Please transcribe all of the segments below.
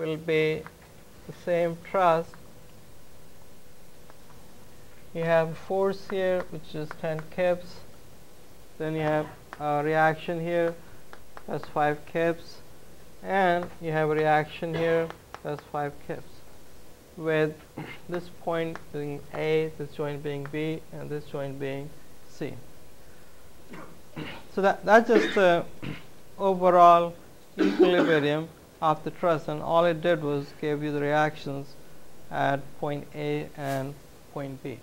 will be the same truss. You have force here which is 10 kips. Then you have a reaction here that's 5 kips. And you have a reaction here that's 5 kips with this point being A, this joint being B, and this joint being C. So that that's just the overall equilibrium of the truss, and all it did was give you the reactions at point A and point B.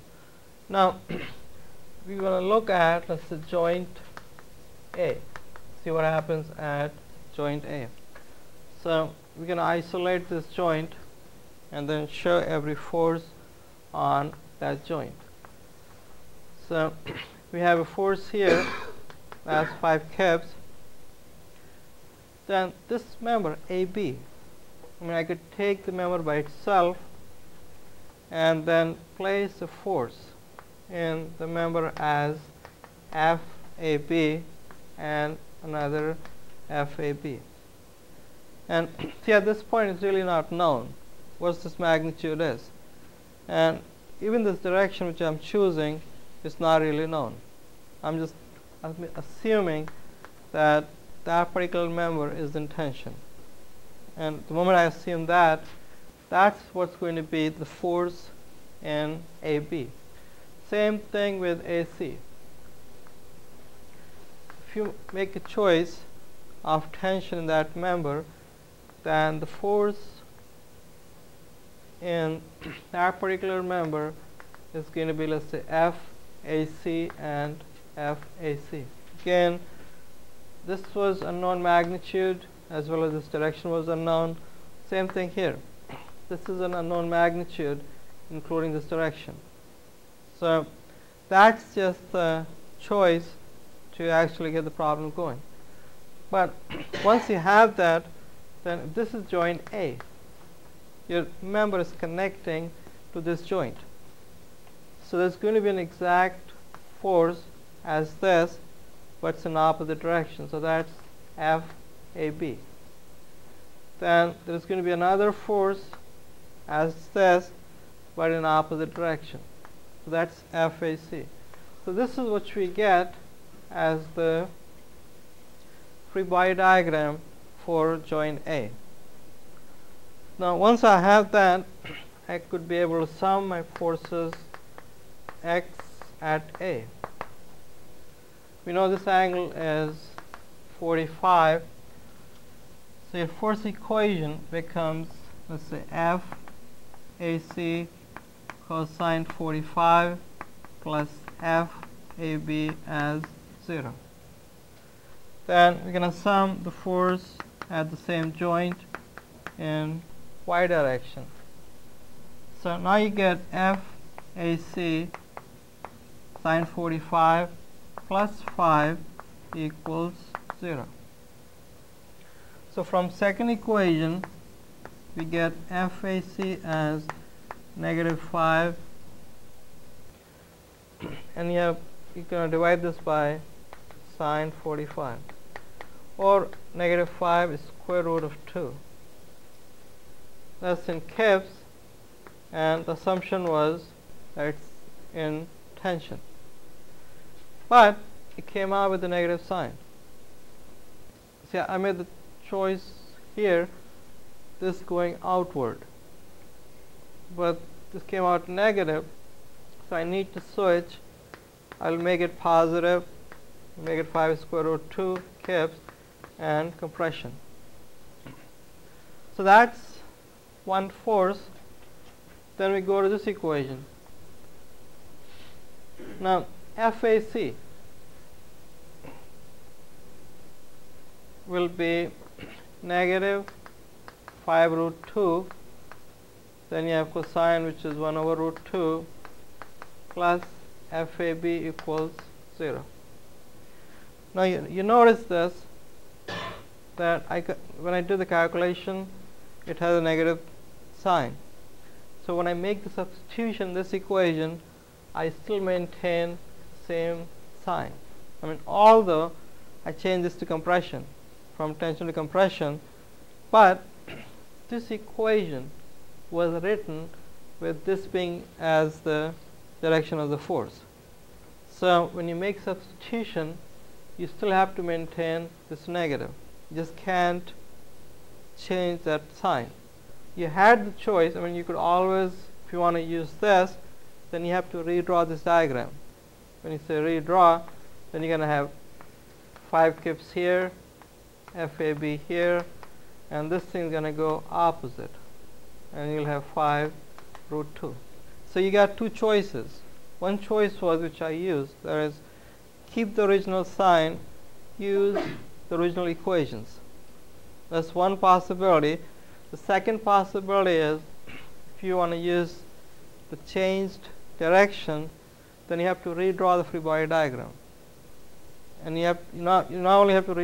Now we're going to look at let's say joint A. See what happens at joint A. So we're going to isolate this joint and then show every force on that joint. So we have a force here that's 5 kips. Then this member AB, I mean I could take the member by itself and then place a force in the member as FAB and another FAB. And see at this point it's really not known what this magnitude is. And even this direction which I'm choosing is not really known. I'm just assuming that that particular member is in tension. And the moment I assume that, that's what's going to be the force in AB. Same thing with AC. If you make a choice of tension in that member, then the force in that particular member is going to be let's say FAC and FAC. Again, this was unknown magnitude as well as this direction was unknown. Same thing here. This is an unknown magnitude including this direction. So that's just the choice to actually get the problem going. But once you have that, then this is joint A your member is connecting to this joint. So there's going to be an exact force as this, but in opposite direction. So that's FAB. Then there's going to be another force as this, but in opposite direction. So that's FAC. So this is what we get as the free body diagram for joint A. Now once I have that, I could be able to sum my forces x at A. We know this angle is 45. So your force equation becomes, let's say, F AC cosine 45 plus F AB as 0. Then we're going to sum the force at the same joint in y direction. So now you get FAC sine 45 plus 5 equals 0. So from second equation we get FAC as negative 5 and you have you can divide this by sine 45 or negative 5 is square root of 2 that's in kips and the assumption was that it's in tension but it came out with a negative sign. See I made the choice here this going outward. But this came out negative so I need to switch. I'll make it positive make it 5 square root 2 kips and compression. So that's one force then we go to this equation. Now FAC will be negative 5 root 2 then you have cosine which is 1 over root 2 plus FAB equals 0 now you, you notice this that I when I do the calculation it has a negative sign. So when I make the substitution this equation, I still maintain same sign. I mean, although I change this to compression, from tension to compression, but this equation was written with this being as the direction of the force. So when you make substitution, you still have to maintain this negative. You just can't change that sign. You had the choice, I mean you could always, if you want to use this, then you have to redraw this diagram. When you say redraw, then you're going to have 5 kips here, FAB here, and this thing is going to go opposite. And you'll have 5 root 2. So you got two choices. One choice was which I used, that is keep the original sign, use the original equations. That's one possibility. The second possibility is if you want to use the changed direction, then you have to redraw the free body diagram. And you have you not you not only have to